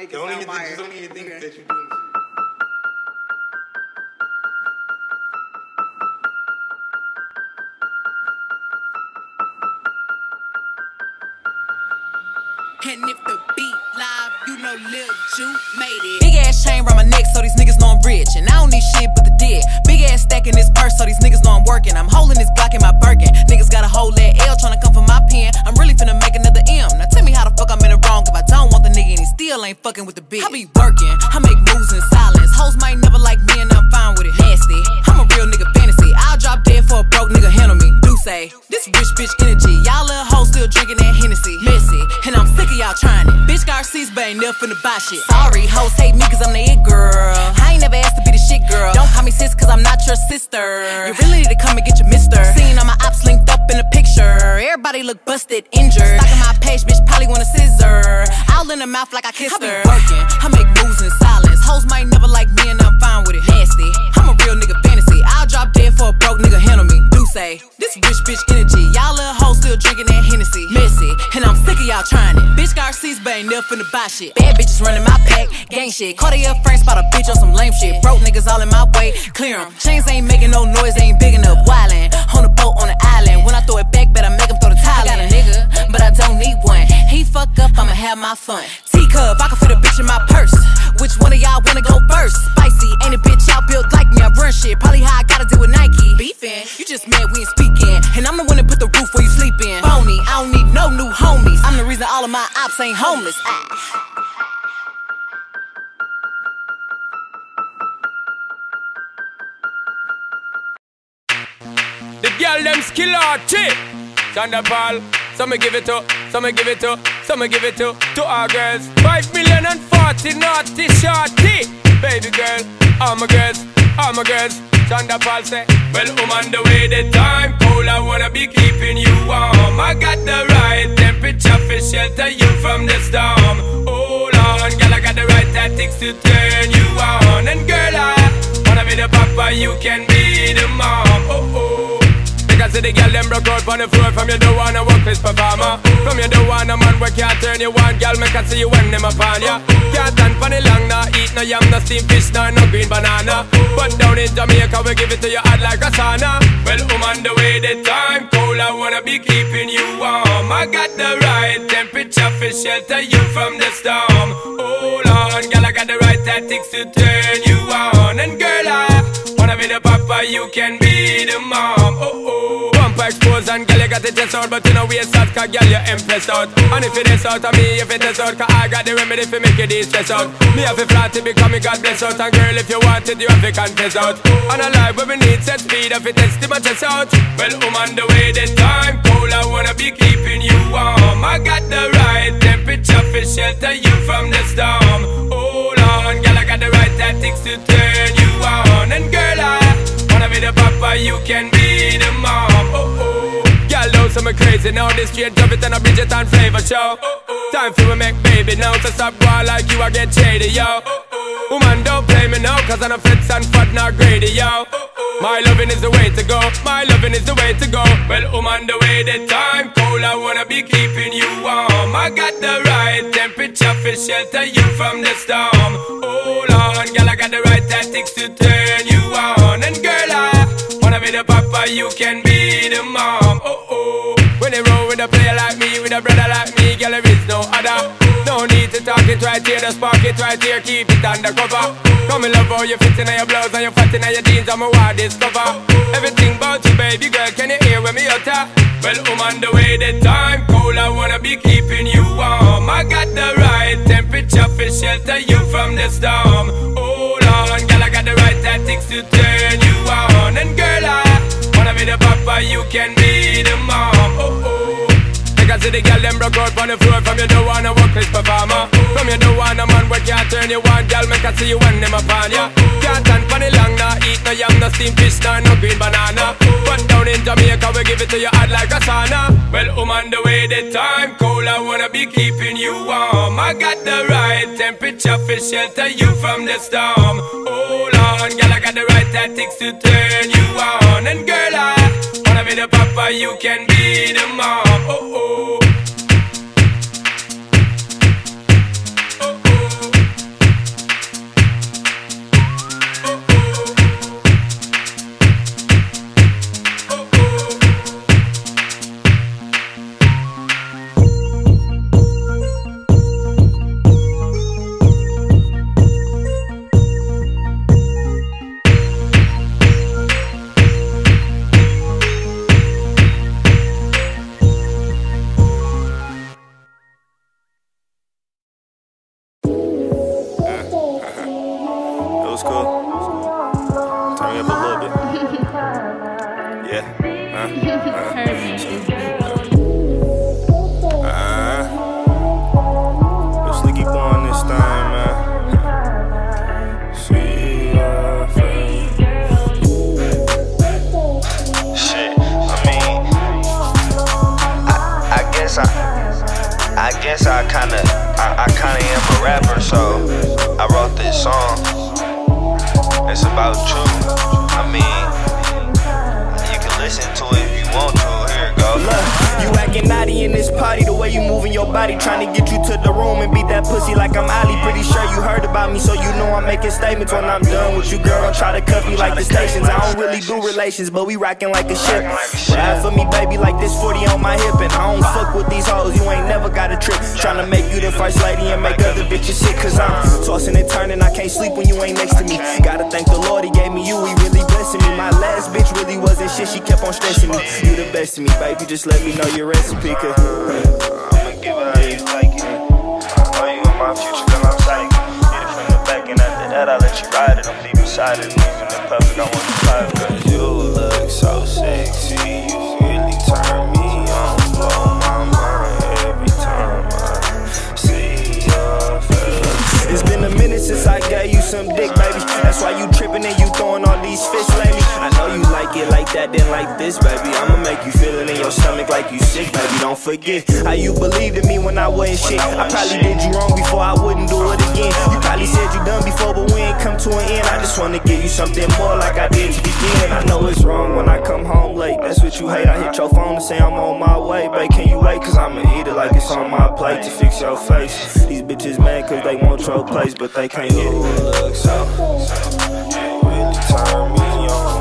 make it Don't sound even, fire. just don't even think Okay. that you're doing this. And if the beat live, you know Lil Ju made it. Big ass chain around my neck, so these niggas know I'm rich. And I don't need shit but Big ass stack in this purse, so these niggas know I'm working. I'm holding this Glock in my Birkin. Niggas got a whole that L tryna come for my pen. I'm really finna make another M. Now tell me how the fuck I'm in the wrong if I don't want the nigga and he still ain't fucking with the bitch. I be working, I make moves in silence. Hoes might never like me and I'm fine with it. Nasty, I'm a real nigga fantasy. I'll drop dead for a broke nigga handle me. Do say, this rich bitch energy. Y'all little hoes still drinking that Hennessy. Messy, and I'm sick of y'all trying it. Bitch got receipts, but ain't never finna buy shit. Sorry, hoes hate me cause I'm the it girl. I ain't never asked to be the shit girl. Don't call me sis cause I'm not your sister. You really need to come and get your mister. Seen all my ops linked up in a picture. Everybody look busted, injured. Stalking my page, bitch probably want a scissor. All in the mouth like I kissed her. I be working, I make moves in silence. Hoes might never like me and I'm fine say, this rich bitch energy. Y'all little hoes still drinking that y'all trying it. Bitch got receipts, but ain't never finna buy shit. Bad bitches running my pack, gang shit. Cartier Frank spot a bitch on some lame shit. Broke niggas all in my way, clear 'em. Chains ain't making no noise, they ain't big enough. Wildin' on the boat on the island. When I throw it back, better make 'em throw the tile. I got a nigga, but I don't need one. He fuck up, I'ma have my fun. Teacup, I can fit a bitch in my purse. Which one of y'all wanna go first? Spicy, ain't a bitch out built like me. I run shit, probably how I gotta deal with Nike. Beefin', you just mad we ain't speaking. And I'm the one that put the roof where you sleepin'. Phony, I don't need no new homies. I'm the reason all of my ops ain't homeless. Ah. The girl them skill arty. Thunderball. Some give it to, some give it to, some give it to, to our girls. Five million and forty naughty shorty. Baby girl, all my girls, all my girls. Thunderball say, Well, I'm on the way, the time cold. I wanna be keeping you warm. I got the right temperature for shelter you from the storm. Hold on, girl, I got the right tactics to turn you on. And girl, I wanna be the papa, you can be the mom. Oh oh. Because the girl them broke out on the floor. From you don't wanna work this performer. From you don't wanna man where can't turn you on. Girl, make I see you when them upon ya. Can't stand for the long, nah Eat no yam, no steamed fish, nah, no green banana. But down in Jamaica, we give it to you hot like a sauna. Well, I'm on the way, the time cold I wanna be keeping you warm. I got the right temperature for shelter you from the storm. Hold on, girl, I got the right tactics to turn you on. And girl, I wanna be the papa, you can be the mom. Oh, oh Bumper exposed and girl, you got the chest out But you know waist out, cause girl, you impressed out. And if it is out of me, if it is out Cause I got the remedy for make it stress out. Me have a flat to become me God bless out. And girl, if you want it, you have to confess out. And a life where we need set speed If it is to my chest out. Well, I'm on the way, the time cold I wanna be keeping you warm. I got the right temperature for shelter you from the storm. Hold on, girl, I got the right tactics to turn you on. And girl, I wanna be the papa, you can be the mom. Oh, oh Girl, those some crazy. Now This straight drop it and a Bridget and flavor show Time for we make baby now So stop going like you, I get shady, yo. Woman, don't play me now Cause I'm a fits and fat, not greedy, yo. My loving is the way to go My loving is the way to go. Well, on the way, the time cold I wanna be keeping you warm. I got the right temperature for shelter you from the storm. Hold on, girl, I got the right tactics to turn you on. And girl, I wanna be the papa, you can be the mom. Oh, oh. When they roll with a player like me With a brother like me, girl, there is no other. No need to talk it right here, the spark it right here Keep it undercover. Come in love how you in your blouse And you fat in your jeans, I'm a wild discover. Everything about you, baby girl, can you hear when me utter? Well, I'm on the way, the time cold I wanna be keeping you warm. I got the right temperature for shelter you from the storm. Hold on, girl, I got the right tactics to turn you on. And girl, I wanna be the papa, you can be the mom. Oh, oh Because the girl them broke out on the floor From you don't wanna work this performer From you don't wanna man where can't turn you on Girl, make I see you when them upon ya. Can't stand for the long, nah Eat no yam, no steamed fish, nah, no green banana. But down in Jamaica, we give it to you hot like a sauna. Well, I'm on the way, the time cold I wanna be keeping you warm. I got the right temperature for shelter you from the storm. Hold on, girl, I got the right tactics to turn you on. And girl, I wanna be the papa, you can be the mom. Oh, oh Oh, kinda, I, I kinda am a rapper, so I wrote this song. It's about you. I mean, you can listen to it if you want to. Acting naughty in this party, the way you moving your body, trying to get you to the room and beat that pussy like I'm Ali. Pretty sure you heard about me, so you know I'm making statements when I'm done with you, girl. Don't try to cut me like the stations. I don't really do relations, but we rocking like a ship. Ride for me, baby, like this 40 on my hip, and I don't fuck with these hoes. You ain't never got a trick. Trying to make you the first lady and make other bitches sick, cause I'm tossing and turning. I can't sleep when you ain't next to me. Gotta thank the Lord, He gave me you, He really blessing me. My last bitch really wasn't shit, she kept on stressing me. You the best of me, baby, just let me know your recipe, cause. I'ma give it how you like it. Know you in my future, girl, I'm psychic. Hit it from the back, and after that, I let you ride it. I'm deep inside it, leaving the public, I want you private. Cause you look so sexy, like that, then like this, baby. I'ma make you feel it in your stomach like you sick, baby. Don't forget how you believed in me when I wasn't shit. I probably did you wrong before, I wouldn't do it again. You probably said you done before, but we ain't come to an end. I just wanna give you something more like I did to begin. I know it's wrong when I come home late. That's what you hate. I hit your phone to say I'm on my way, babe. Can you wait? Cause I'ma eat it like it's on my plate to fix your face. These bitches mad cause they want your place, but they can't get it. look so, you really turn me on,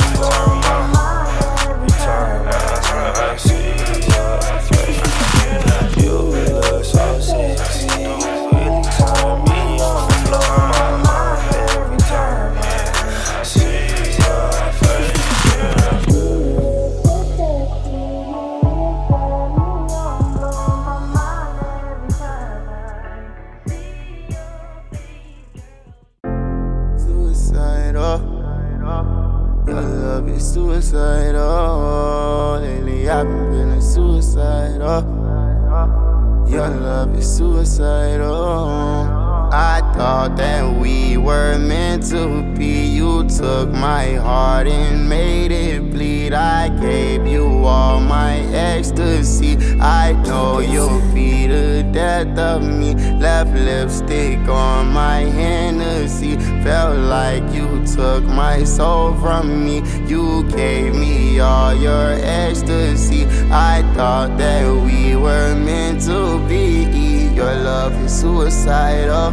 my soul from me. You gave me all your ecstasy. I thought that we were meant to be. Your love is suicidal.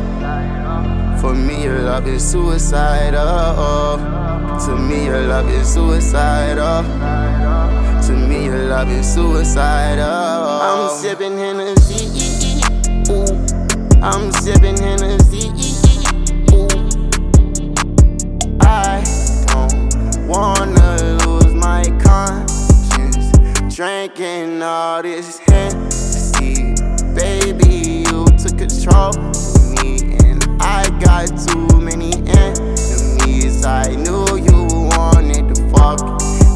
For me, your love is suicidal. To me, your love is suicidal. To me, your love is suicidal. I'm sipping Hennessy. Ooh. I'm sipping Hennessy. Ooh. I wanna lose my conscience. Drinking all this Hennessy. Baby, you took control of me, and I got too many enemies. I knew you wanted to fuck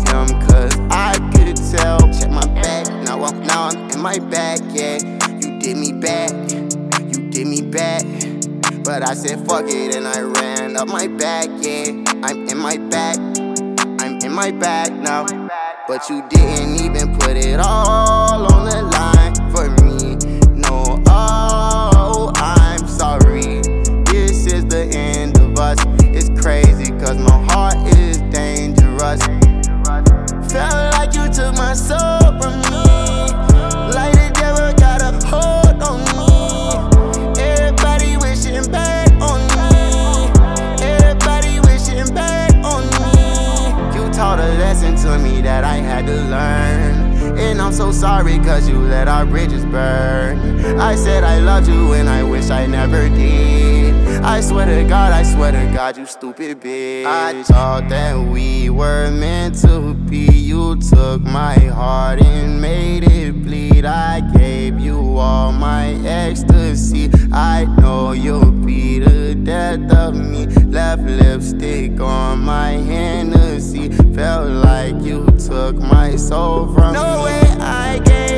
him, cause I could tell. Check my back, now I'm, now I'm in my bag, yeah. You did me bad, you did me bad. But I said fuck it and I ran up my bag, yeah. I'm in my in my bag now. But you didn't even put it all on the line so sorry cause you let our bridges burn. I said I loved you and I wish I never did. I swear to God, I swear to God, you stupid bitch. I thought that we were meant to be. You took my heart and made it bleed. I gave you all my ecstasy. I know you'll be the death of me. Left lipstick on my Hennessy. Felt like you took my soul from no me. No way I gave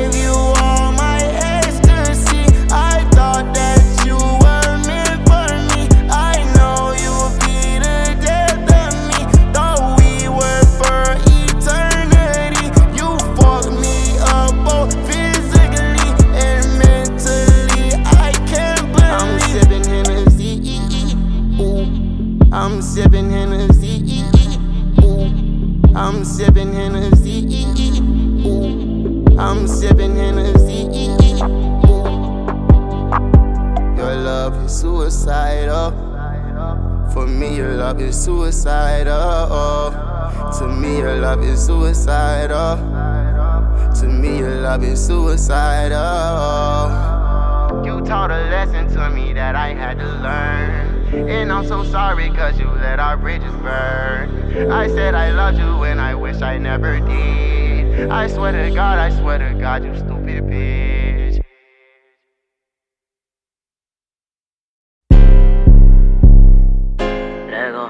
suicidal. Oh. You taught a lesson to me that I had to learn. And I'm so sorry cause you let our bridges burn. I said I loved you and I wish I never did. I swear to God, I swear to God, you stupid bitch. Let go.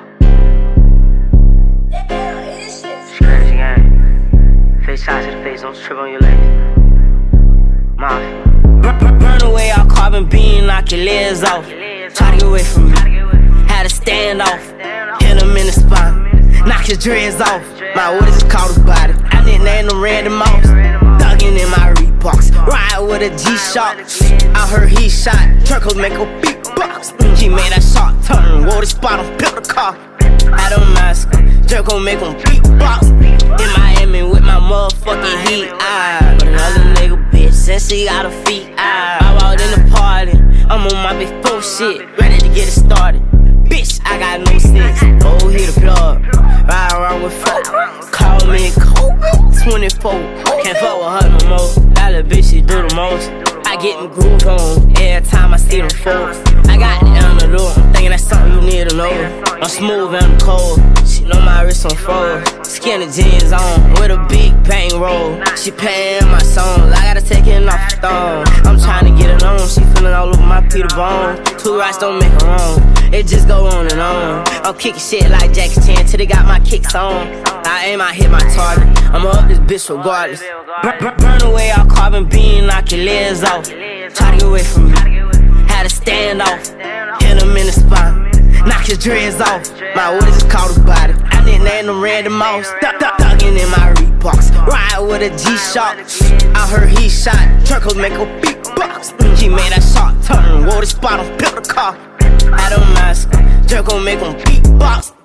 Scratch gang. Face shots to the face, don't trip on your legs. Mafia. Burn away all carbon beam, knock your legs off. Try to get away from me had a standoff. Hit him in the spine. Knock his dreads off. My orders just caught his body. I didn't name him Randy Moss. Thuggin' in my Reeboks. Ride with a G-Shock. I heard he shot. Turkle make a beatbox. He made that shot turn. Wore the spot on the car. I don't mask. Jerk gon' make him beatbox. In Miami with my motherfucking heat. I but another nigga bitch since he got a feet. I, I walked in the party. I'm on my big four shit. Ready to get it started. Bitch, I got no sense. Go hit the plug. Ride around with folk. Call me Kobe. 24. Can't fuck with her no more. Little bitch, she do the most. I get the groove on every time I see them folks. I got the the door. Thinking that's something you need to know. I'm smooth and I'm cold. She know my wrist on fold. Skinny jeans on with a big bang roll. She paying my songs. I gotta take it off the thong. I'm trying to get it on. She feeling all over my Peter Bone. Two rights don't make her wrong. It just go on and on. I'm kicking shit like Jackie Chan till they got my kicks on. I aim, I hit my target. I'ma up this bitch regardless. Burn, burn, away all carbon beam, knock your legs off. Try to get away from me. Had to stand off. Hit him in the spine. Knock his dreads off. My orders just caught his body. I didn't name him Randy Moss. Thuggin' in my Reeboks. Ride with a G-Shock. I heard he shot. Turkle make a beatbox. He made that shot turn. Wore the spot on the car. I don't mask. Jerk gon' make him beatbox.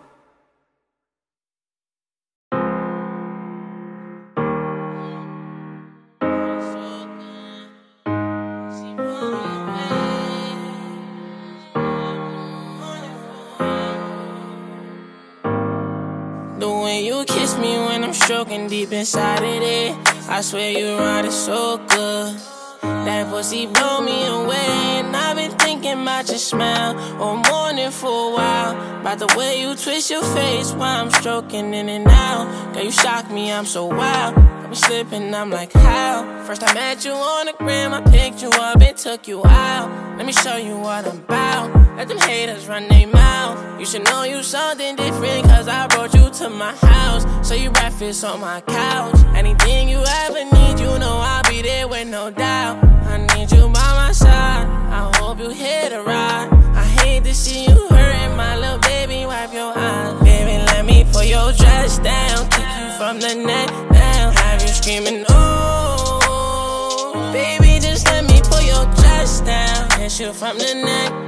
You kiss me when I'm stroking deep inside of it, I swear you ride it so good. That pussy blow me away, and I've been thinking about your smile all morning for a while. About the way you twist your face while I'm stroking in and out. Girl, you shock me, I'm so wild. I'm slipping, I'm like, how? First I met you on the gram, I picked you up and took you out. Let me show you what I'm about. Let them haters run their mouth. You should know you something different, cause I brought you to my house. So you breakfast on my couch. Anything you ever need, you know I'll be there with no doubt. I need you by my side. I hope you hit a ride. I hate to see you hurting, my little baby. Wipe your eyes. Baby, let me pull your dress down. Kick you from the neck down. Have you screaming, ooh. Baby, just let me pull your dress down. Kiss you from the neck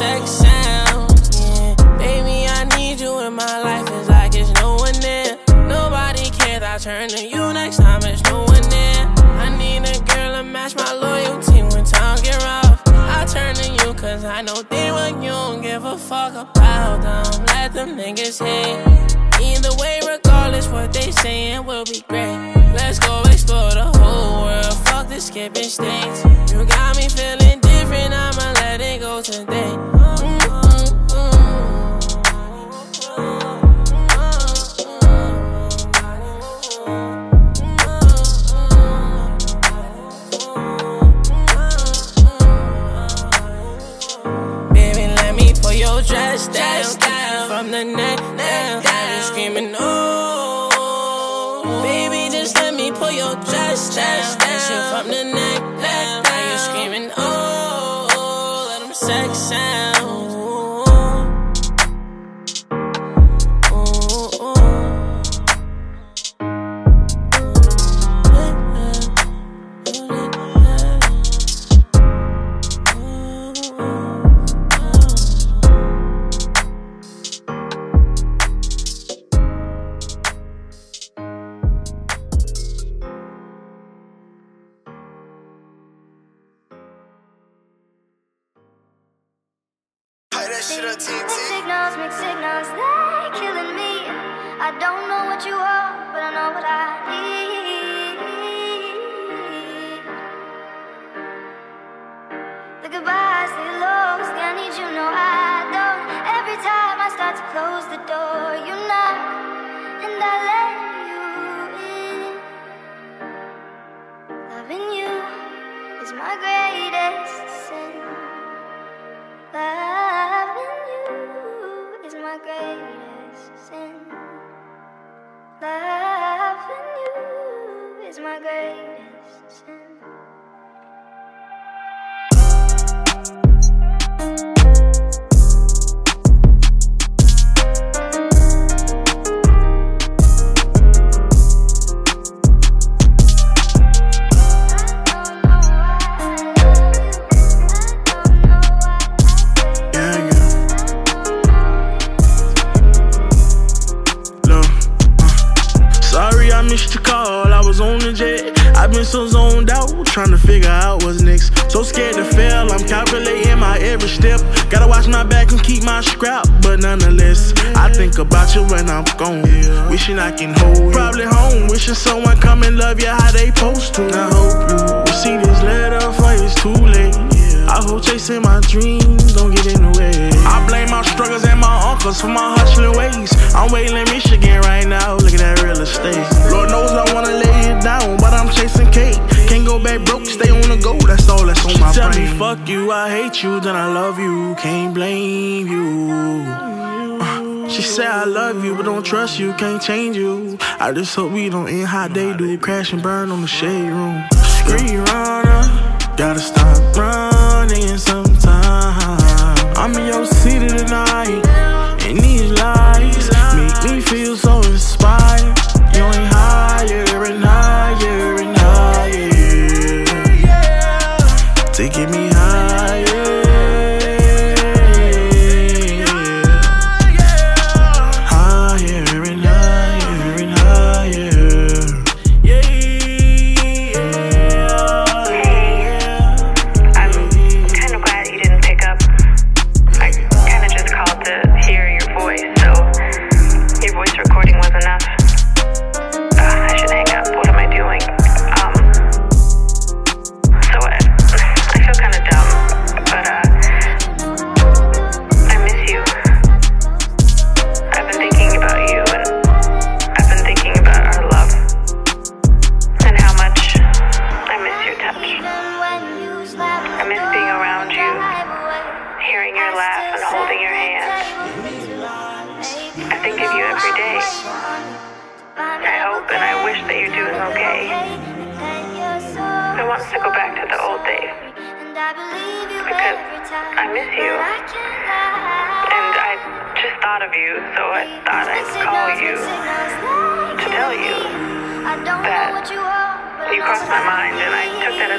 sex. Yeah. Baby, I need you in my life. It's like it's no one there. Nobody cares. I turn to you next time. It's no one there. I need a girl to match my loyalty when times get rough. I turn to you cause I know they want you don't give a fuck about them. Let them niggas hate. Either way, regardless what they saying will be great. Let's go explore the whole world. Fuck the skipping states. You got sex sound. And for my hustling ways. I'm waiting in Michigan right now, look at that real estate. Lord knows I wanna lay it down, but I'm chasing cake. Can't go back broke, stay on the go, that's all that's on she my tell brain. me fuck you, I hate you, then I love you, can't blame you. Uh, she said I love you, but don't trust you, can't change you. I just hope we don't end how they do, crash and burn on the shade room. Screen runner, gotta stop running sometime. I'm in your city tonight,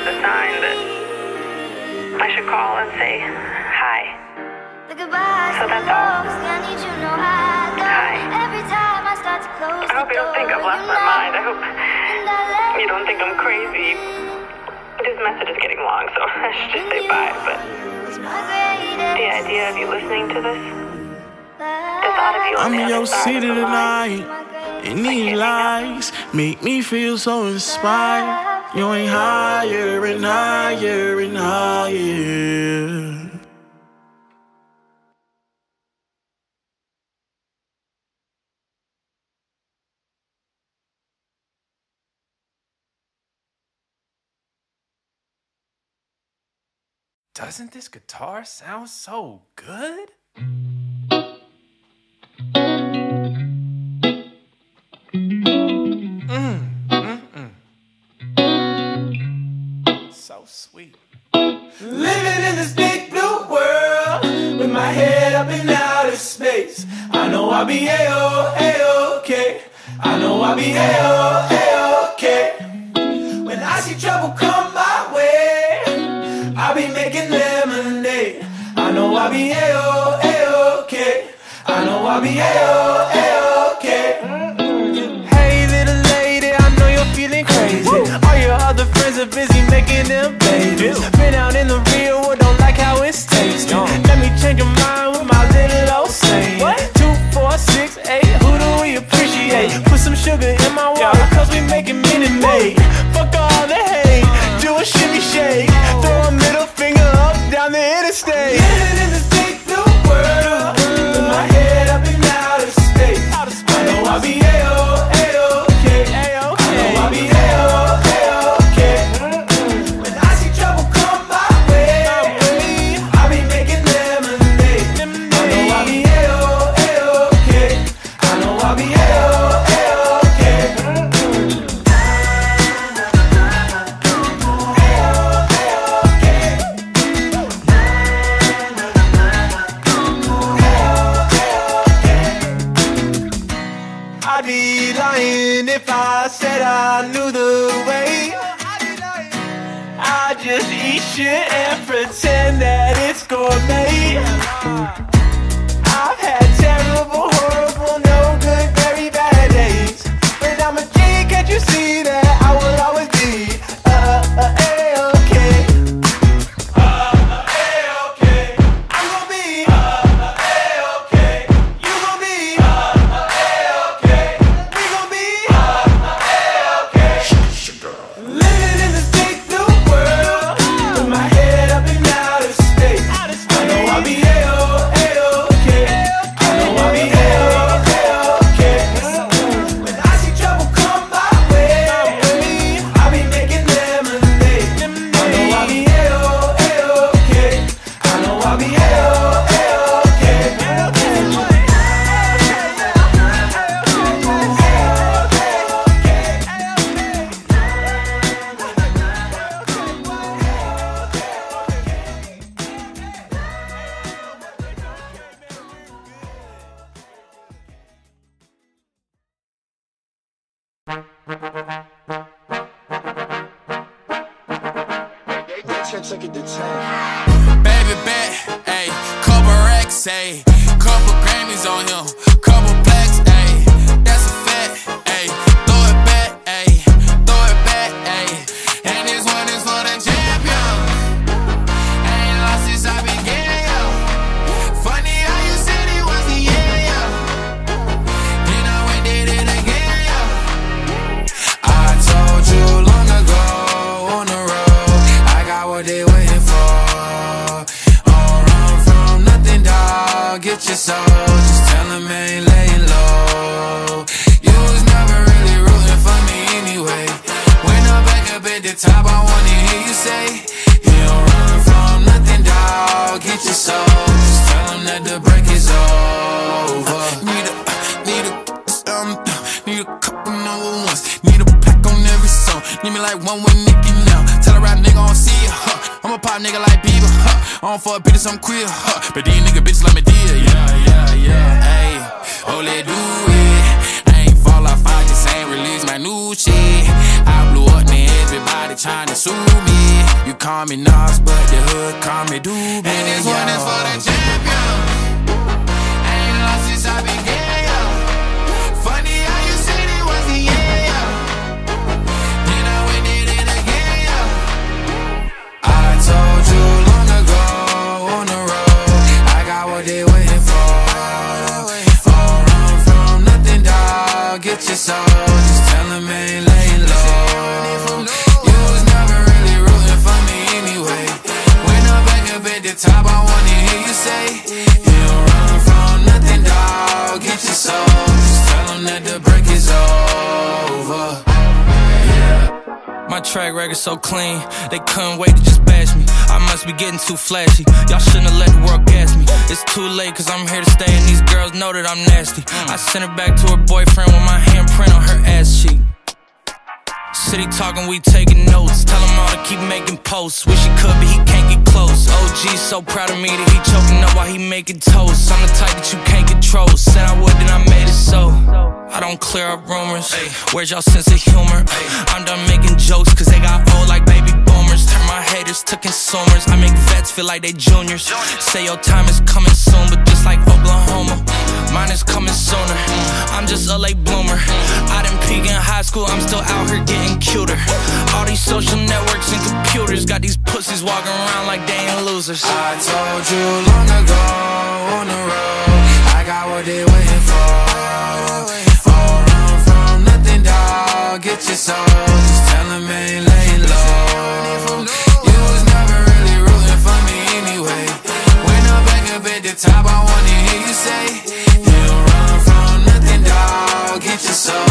as a sign that I should call and say hi. So that's all. Hi. I hope you don't think I've lost my mind. I hope you don't think I'm crazy. This message is getting long, so I should just say bye. But the idea of you listening to this, the thought of you on I'm the in your side city of the line, tonight, and these lights make me feel so inspired. You ain't higher and higher and higher. Doesn't this guitar sound so good? Mm, So sweet. Living in this big blue world with my head up in outer space. I know I'll be a-oh, a-okay. I know I'll be a-oh, a-okay. When I see trouble come my way, I'll be making lemonade. I know I'll be a-oh, a-okay. I know I'll be a-oh, a-okay. Hey, little lady, I know you're feeling crazy. All your other friends are busy making them babies. Been out shit. I blew up, man, everybody tryna sue me. You call me Nas, but the hood call me Doobie. And this one is for the champion. Ain't lost since I began, track record so clean, they couldn't wait to just bash me. I must be getting too flashy. Y'all shouldn't have let the world gas me. It's too late, cause I'm here to stay, and these girls know that I'm nasty. I sent her back to her boyfriend with my handprint on her ass. City talking, we taking notes. Tell him all to keep making posts. Wish he could, but he can't get close. OG so proud of me that he choking up while he making toast. I'm the type that you can't control. Said I would, then I made it so. I don't clear up rumors. Where's y'all sense of humor? I'm done making jokes, cause they got old like baby boomers. Turn my haters to consumers. I make vets feel like they juniors. Say your time is coming soon, but just like Oklahoma, mine is coming sooner. I'm just a late bloomer. I didn't peak in high school, I'm still out here getting cuter. All these social networks and computers got these pussies walking around like they ain't losers. I told you long ago on the road, I got what they waiting for. Get your soul, just tell them ain't laying low. At the top, I wanna hear you say, You don't run from nothing, dog. Get your soul,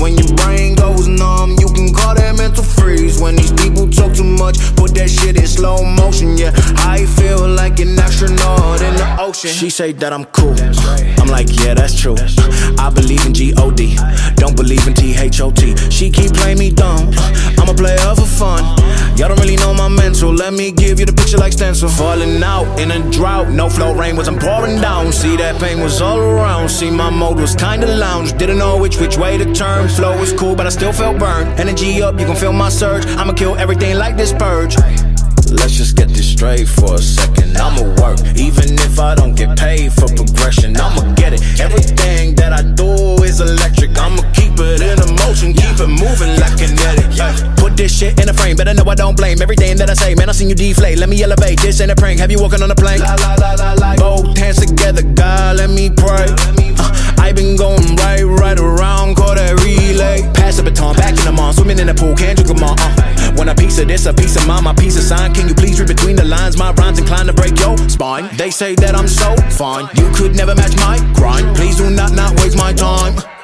When your brain goes numb, you can call that mental freeze. When these people talk too much, put that shit in slow motion. Yeah, I feel like an astronaut in the ocean. She say that I'm cool. I'm like, yeah, that's true. I believe in G-O-D, don't believe in T-H-O-T. She keep playing me dumb. I'm a player for fun. Y'all don't really know my mental. Let me give you the picture like stencil. Falling out in a drought. No flow rain wasn't pouring down. See that pain was all around. See my mode was kinda lounge. Didn't know which which way to turn. Flow was cool, but I still felt burned. Energy up, you can feel my surge. I'ma kill everything like this purge. Let's just get this straight for a second. I'ma work, even if I don't get paid for progression. I'ma get it. Everything that I do is electric. I'ma keep it in a motion, keep it moving like kinetic. Ay, Put this shit in a frame, better know I don't blame everything that I say. Man, I seen you deflate. Let me elevate. This ain't a prank. Have you walking on a plane? La, la, la, la, la. Both hands together, God, let me pray. Uh, I been going right, right around, call that relay. Pass the baton, back in the mall, swimming in the pool, can't drink them all. Uh. Want a piece of this, a piece of mine, my piece of sign. Can you please read between the lines? My rhymes inclined to break your spine. They say that I'm so fine, you could never match my grind. Please do not not waste my time.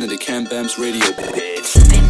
Listening to Cam Bam's radio. A